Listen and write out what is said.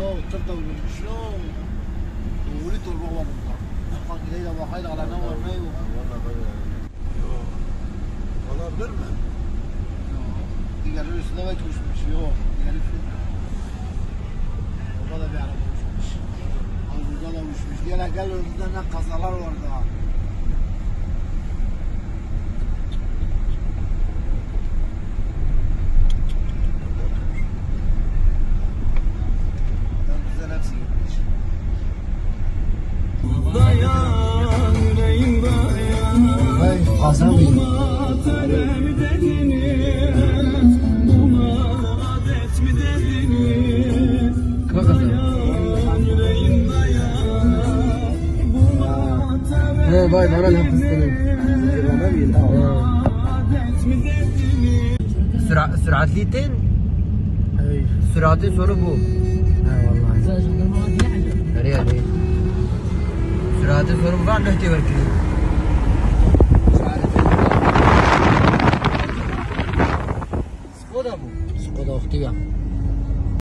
ya. Doğru torba var burada. Bak gideyle bakayla alana var ne yok. Yok. Olabilir mi? Diğerleri üstüne belki uçmuş. Yok. Diğeri üstüne. Orada da bir araba uçmuş. Burada da uçmuş. Gel gel önümüzde ne kazalar var daha. Buna tere He vay bana ne Süra süratliydin. Hey. Süratin sonu bu. He vallahi. Süratin sonu bu var ne diyor ki? Skoda bu. Skoda Octavia.